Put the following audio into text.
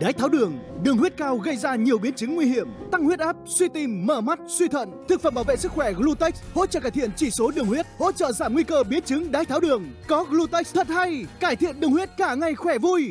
Đái tháo đường, đường huyết cao gây ra nhiều biến chứng nguy hiểm, tăng huyết áp, suy tim, mở mắt, suy thận. Thực phẩm bảo vệ sức khỏe Glutex hỗ trợ cải thiện chỉ số đường huyết, hỗ trợ giảm nguy cơ biến chứng đái tháo đường. Có Glutex thật hay, cải thiện đường huyết cả ngày khỏe vui.